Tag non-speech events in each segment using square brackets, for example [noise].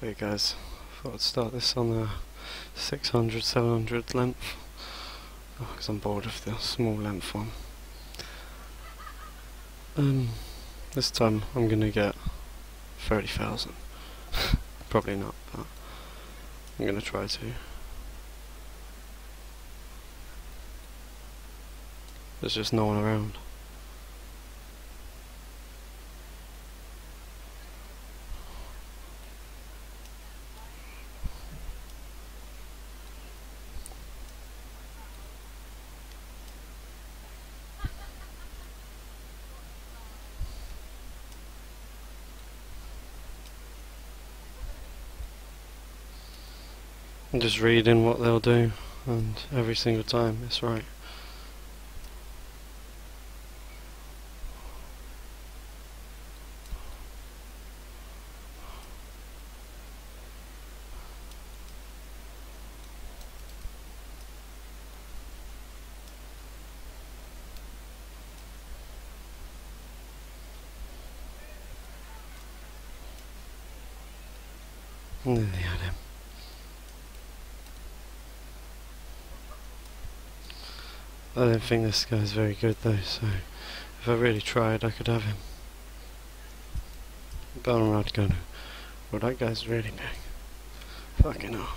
Hey guys, thought I'd start this on the 600, 700 length because I'm bored of the small length one. Um, this time I'm gonna get 30,000. [laughs] Probably not, but I'm gonna try to. There's just no one around. Just reading what they'll do, and every single time it's right. Nearly had him. I don't think this guy's very good though, so if I really tried I could have him. But I'm not gonna. Well that guy's really big. Fucking hell.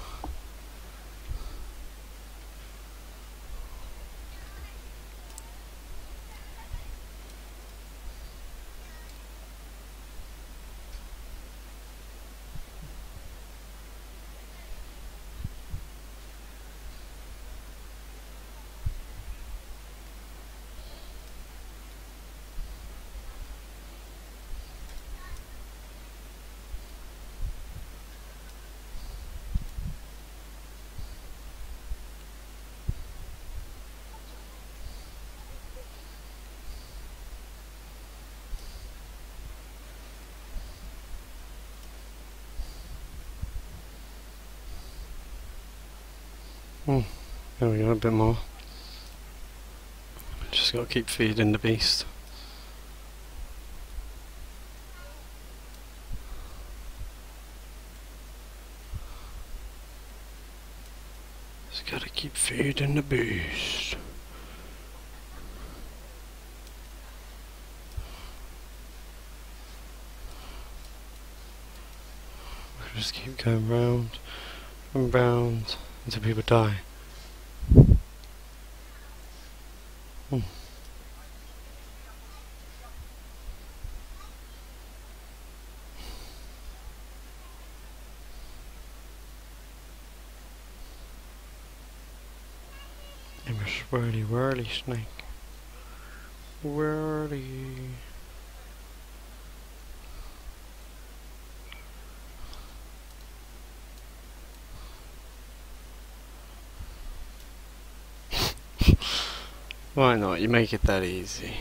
Hmm. There we go, a bit more. Just gotta keep feeding the beast. Just gotta keep feeding the beast. Just keep going round and round until people die. Hmm. I'm a swirly whirly snake. Whirly. Why not? You make it that easy.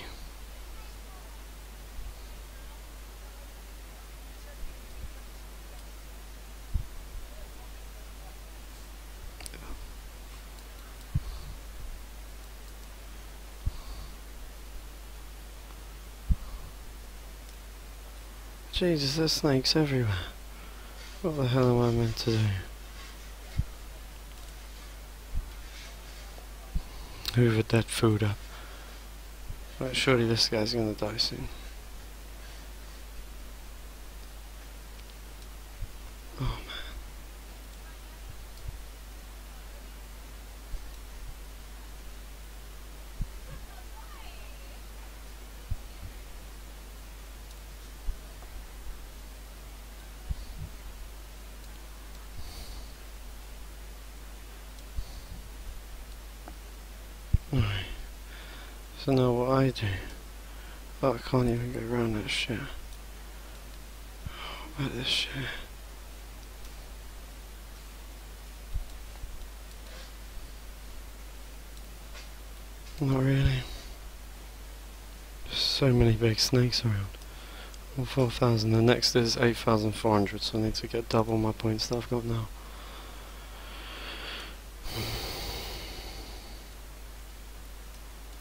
Jesus, there's snakes everywhere. What the hell am I meant to do? Hoover that food up. Right, surely this guy's gonna die soon. Alright. So now what I do. I can't even get around that shit. About this shit? Not really. Just so many big snakes around. Well, 4,000. The next is 8,400, so I need to get double my points that I've got now.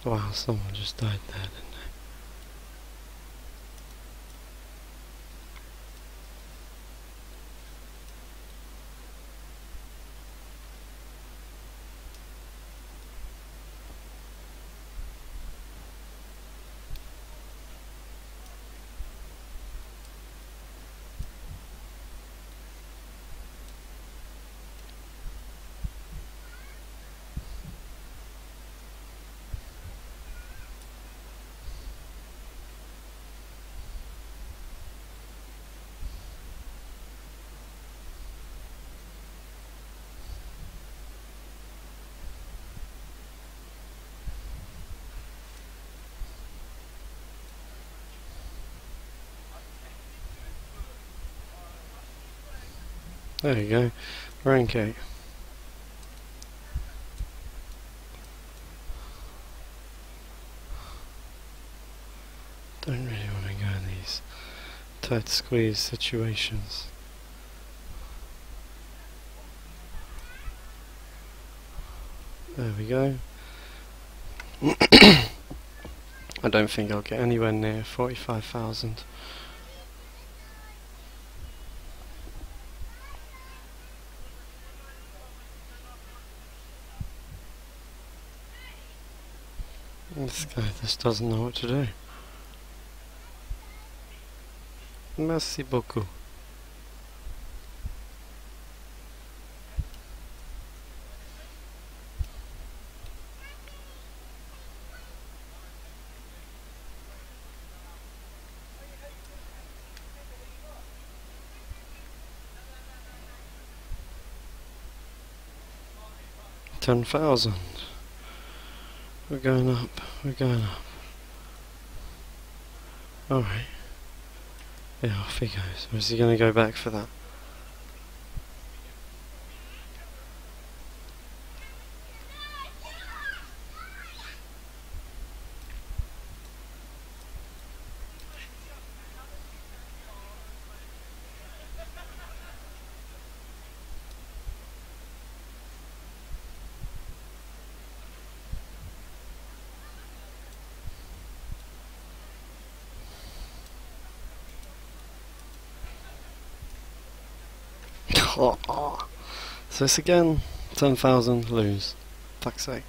Wow, someone just died there, There you go. Rank 8. Don't really want to go in these tight squeeze situations. There we go. [coughs] I don't think I'll get anywhere near 45,000. This guy just doesn't know what to do. Merci beaucoup. Ten thousand. We're going up. We're going up. Alright. Yeah, off he goes. Or is he going to go back for that? So this again, 10,000 lose. Fuck's sake.